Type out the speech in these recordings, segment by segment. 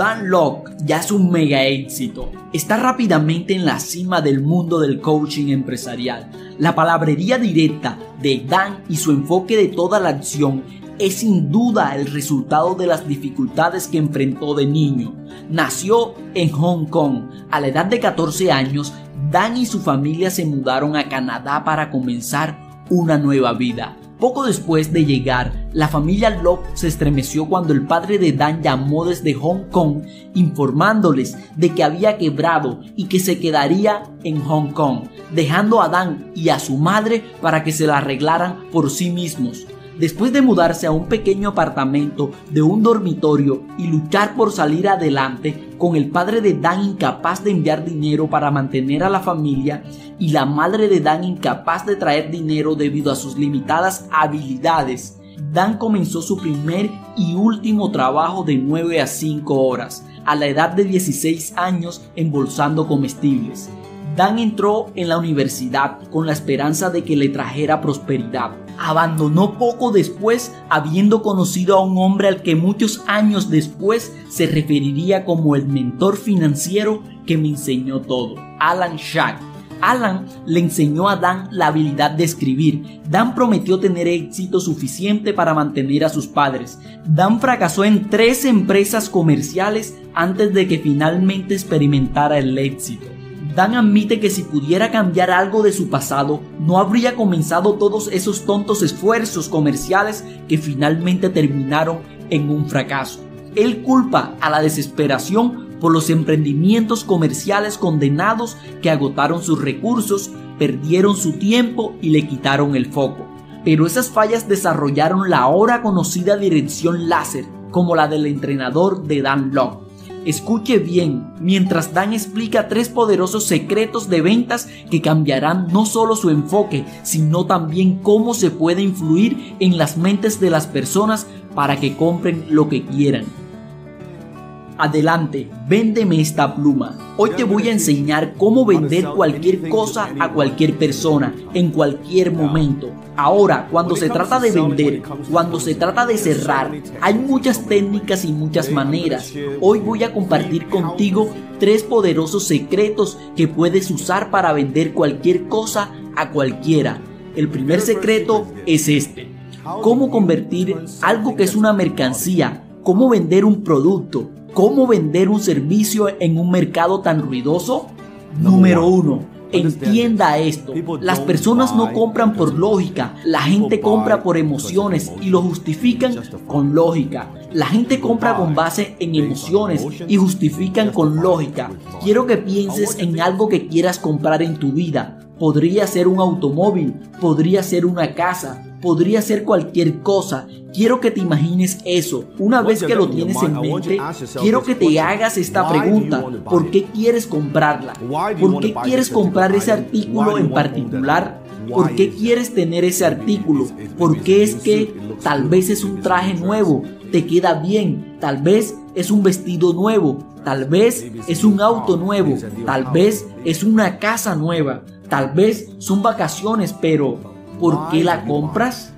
Dan Locke ya es un mega éxito. Está rápidamente en la cima del mundo del coaching empresarial. La palabrería directa de Dan y su enfoque de toda la acción es sin duda el resultado de las dificultades que enfrentó de niño. Nació en Hong Kong. A la edad de 14 años, Dan y su familia se mudaron a Canadá para comenzar una nueva vida. Poco después de llegar, la familia Locke se estremeció cuando el padre de Dan llamó desde Hong Kong informándoles de que había quebrado y que se quedaría en Hong Kong, dejando a Dan y a su madre para que se la arreglaran por sí mismos. Después de mudarse a un pequeño apartamento de un dormitorio y luchar por salir adelante, con el padre de Dan incapaz de enviar dinero para mantener a la familia y la madre de Dan incapaz de traer dinero debido a sus limitadas habilidades, Dan comenzó su primer y último trabajo de 9 a 5 horas, a la edad de 16 años embolsando comestibles. Dan entró en la universidad con la esperanza de que le trajera prosperidad. Abandonó poco después habiendo conocido a un hombre al que muchos años después se referiría como el mentor financiero que me enseñó todo, Alan Shack. Alan le enseñó a Dan la habilidad de escribir. Dan prometió tener éxito suficiente para mantener a sus padres. Dan fracasó en tres empresas comerciales antes de que finalmente experimentara el éxito. Dan admite que si pudiera cambiar algo de su pasado, no habría comenzado todos esos tontos esfuerzos comerciales que finalmente terminaron en un fracaso. Él culpa a la desesperación por los emprendimientos comerciales condenados que agotaron sus recursos, perdieron su tiempo y le quitaron el foco. Pero esas fallas desarrollaron la ahora conocida dirección láser, como la del entrenador de Dan Locke Escuche bien, mientras Dan explica tres poderosos secretos de ventas que cambiarán no solo su enfoque, sino también cómo se puede influir en las mentes de las personas para que compren lo que quieran. Adelante, véndeme esta pluma. Hoy te voy a enseñar cómo vender cualquier cosa a cualquier persona, en cualquier momento. Ahora, cuando se trata de vender, cuando se trata de cerrar, hay muchas técnicas y muchas maneras. Hoy voy a compartir contigo tres poderosos secretos que puedes usar para vender cualquier cosa a cualquiera. El primer secreto es este. Cómo convertir algo que es una mercancía, cómo vender un producto, ¿Cómo vender un servicio en un mercado tan ruidoso? Número uno, entienda esto. Las personas no compran por lógica, la gente compra por emociones y lo justifican con lógica. La gente compra con base en emociones y justifican con lógica. Quiero que pienses en algo que quieras comprar en tu vida. Podría ser un automóvil, podría ser una casa, podría ser cualquier cosa. Quiero que te imagines eso. Una vez que lo tienes en mente, quiero que te hagas esta pregunta. ¿Por qué quieres comprarla? ¿Por qué quieres comprar ese artículo en particular? ¿Por qué quieres tener ese artículo? ¿Por qué es que tal vez es un traje nuevo? Te queda bien. Tal vez es un vestido nuevo. Tal vez es un auto nuevo. Tal vez es una casa nueva. Tal vez son vacaciones, pero ¿por qué la compras?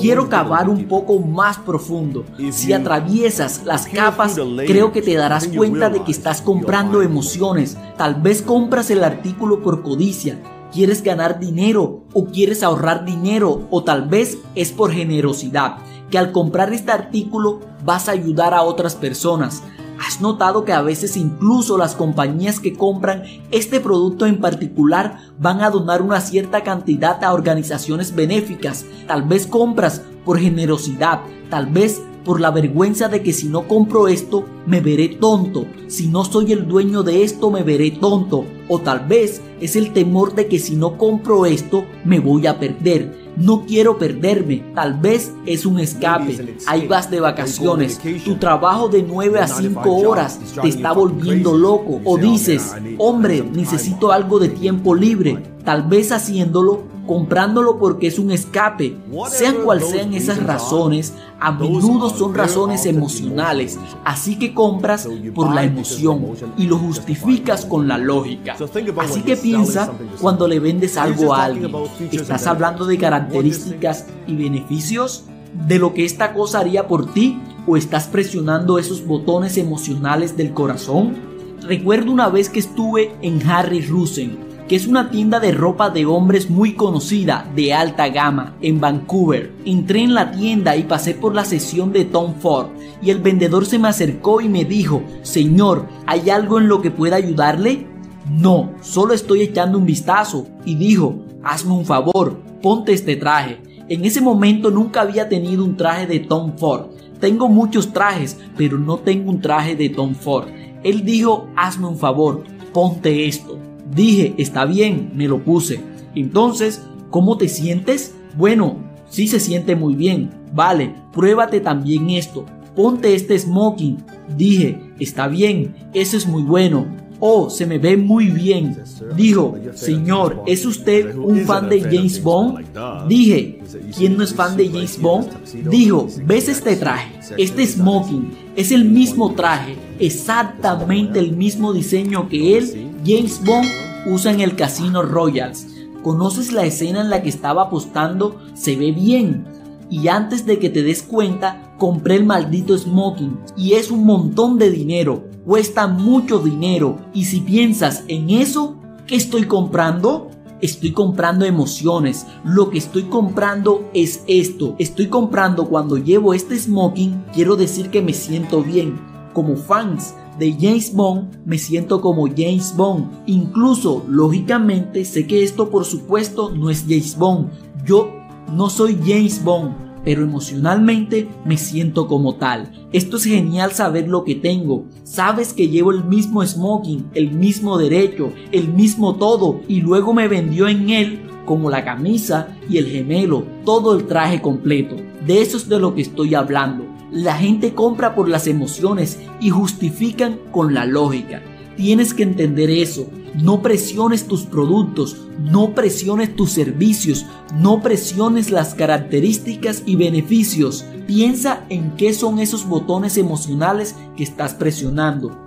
Quiero cavar un poco más profundo. Si atraviesas las capas, creo que te darás cuenta de que estás comprando emociones. Tal vez compras el artículo por codicia. ¿Quieres ganar dinero o quieres ahorrar dinero? O tal vez es por generosidad, que al comprar este artículo vas a ayudar a otras personas. ¿Has notado que a veces incluso las compañías que compran este producto en particular van a donar una cierta cantidad a organizaciones benéficas? Tal vez compras por generosidad, tal vez por la vergüenza de que si no compro esto me veré tonto, si no soy el dueño de esto me veré tonto, o tal vez es el temor de que si no compro esto me voy a perder. No quiero perderme, tal vez es un escape. Ahí vas de vacaciones, tu trabajo de 9 a 5 horas te está volviendo loco. O dices, hombre, necesito algo de tiempo libre. Tal vez haciéndolo comprándolo porque es un escape. Sean cual sean esas razones, a menudo son razones emocionales, así que compras por la emoción y lo justificas con la lógica. Así que piensa cuando le vendes algo a alguien, ¿estás hablando de características y beneficios? ¿De lo que esta cosa haría por ti o estás presionando esos botones emocionales del corazón? Recuerdo una vez que estuve en Harry Rusen, que es una tienda de ropa de hombres muy conocida de alta gama en Vancouver. Entré en la tienda y pasé por la sesión de Tom Ford y el vendedor se me acercó y me dijo, Señor, ¿hay algo en lo que pueda ayudarle? No, solo estoy echando un vistazo y dijo, hazme un favor, ponte este traje. En ese momento nunca había tenido un traje de Tom Ford. Tengo muchos trajes, pero no tengo un traje de Tom Ford. Él dijo, hazme un favor, ponte esto. Dije, está bien, me lo puse. Entonces, ¿cómo te sientes? Bueno, sí se siente muy bien. Vale, pruébate también esto. Ponte este smoking. Dije, está bien, eso es muy bueno. Oh, se me ve muy bien. Dijo, Señor, ¿es usted un fan de James Bond? Dije, ¿quién no es fan de James Bond? Dijo, ¿ves este traje? Este smoking es el mismo traje, exactamente el mismo diseño que él, James Bond, usa en el Casino Royals. ¿Conoces la escena en la que estaba apostando? Se ve bien. Y antes de que te des cuenta, compré el maldito smoking. Y es un montón de dinero cuesta mucho dinero y si piensas en eso, ¿qué estoy comprando? Estoy comprando emociones. Lo que estoy comprando es esto. Estoy comprando cuando llevo este smoking, quiero decir que me siento bien. Como fans de James Bond, me siento como James Bond. Incluso, lógicamente, sé que esto por supuesto no es James Bond. Yo no soy James Bond pero emocionalmente me siento como tal. Esto es genial saber lo que tengo. Sabes que llevo el mismo smoking, el mismo derecho, el mismo todo y luego me vendió en él como la camisa y el gemelo, todo el traje completo. De eso es de lo que estoy hablando. La gente compra por las emociones y justifican con la lógica. Tienes que entender eso. No presiones tus productos, no presiones tus servicios, no presiones las características y beneficios. Piensa en qué son esos botones emocionales que estás presionando.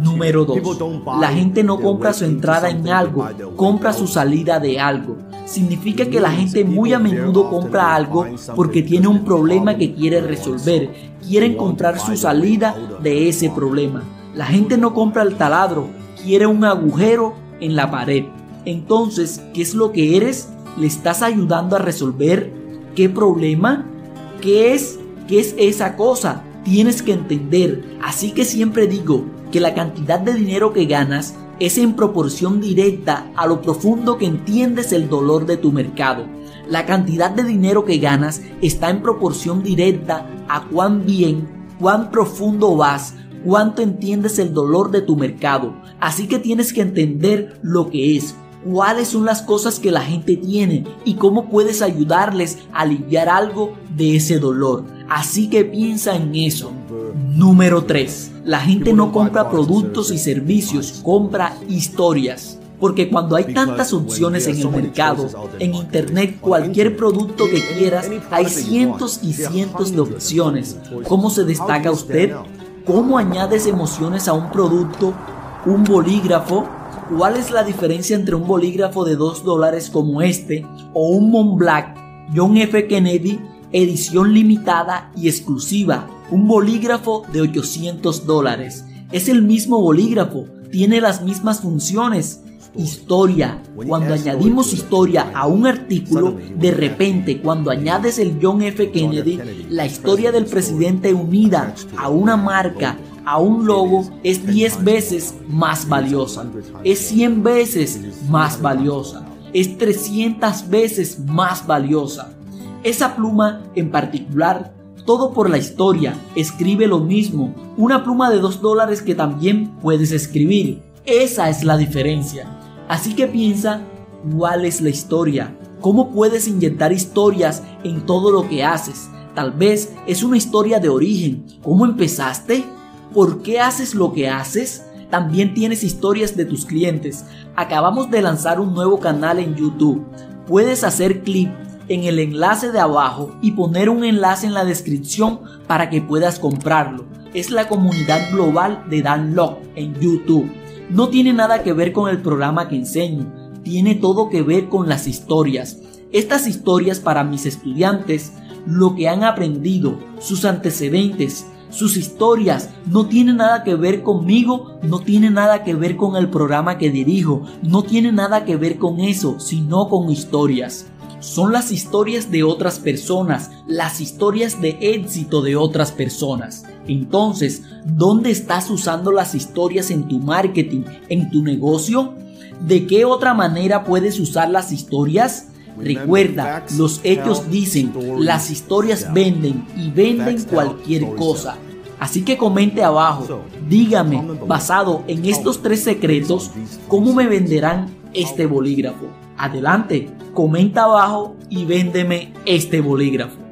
Número 2. La gente no compra su entrada en algo, compra su salida de algo. Significa que la gente muy a menudo compra algo porque tiene un problema que quiere resolver, quiere encontrar su salida de ese problema. La gente no compra el taladro, quiere un agujero en la pared. Entonces, ¿qué es lo que eres? ¿Le estás ayudando a resolver qué problema? ¿Qué es? ¿Qué es esa cosa? Tienes que entender. Así que siempre digo que la cantidad de dinero que ganas es en proporción directa a lo profundo que entiendes el dolor de tu mercado. La cantidad de dinero que ganas está en proporción directa a cuán bien, cuán profundo vas, cuánto entiendes el dolor de tu mercado. Así que tienes que entender lo que es, cuáles son las cosas que la gente tiene y cómo puedes ayudarles a aliviar algo de ese dolor. Así que piensa en eso. Número 3. La gente no compra productos y servicios, compra historias. Porque cuando hay tantas opciones en el mercado, en internet, cualquier producto que quieras, hay cientos y cientos de opciones. ¿Cómo se destaca usted? ¿Cómo añades emociones a un producto? ¿Un bolígrafo? ¿Cuál es la diferencia entre un bolígrafo de 2 dólares como este o un Montblanc John F. Kennedy edición limitada y exclusiva? Un bolígrafo de 800 dólares. Es el mismo bolígrafo, tiene las mismas funciones, historia. Cuando añadimos historia a un artículo, de repente cuando añades el John F. Kennedy, la historia del presidente unida a una marca, a un logo, es 10 veces más valiosa. Es 100 veces más valiosa. Es 300 veces más valiosa. Esa pluma en particular todo por la historia, escribe lo mismo, una pluma de 2 dólares que también puedes escribir. Esa es la diferencia. Así que piensa cuál es la historia, cómo puedes inyectar historias en todo lo que haces. Tal vez es una historia de origen, cómo empezaste, por qué haces lo que haces. También tienes historias de tus clientes. Acabamos de lanzar un nuevo canal en YouTube. Puedes hacer clic en el enlace de abajo y poner un enlace en la descripción para que puedas comprarlo. Es la comunidad global de Dan Locke en YouTube no tiene nada que ver con el programa que enseño, tiene todo que ver con las historias. Estas historias para mis estudiantes, lo que han aprendido, sus antecedentes, Sus historias no tienen nada que ver conmigo, no tienen nada que ver con el programa que dirijo, no tienen nada que ver con eso, sino con historias. Son las historias de otras personas, las historias de éxito de otras personas. Entonces, ¿dónde estás usando las historias en tu marketing, en tu negocio? ¿De qué otra manera puedes usar las historias? Recuerda, los hechos dicen, las historias venden y venden cualquier cosa. Así que comente abajo, dígame, basado en estos tres secretos, cómo me venderán este bolígrafo. Adelante, comenta abajo y véndeme este bolígrafo.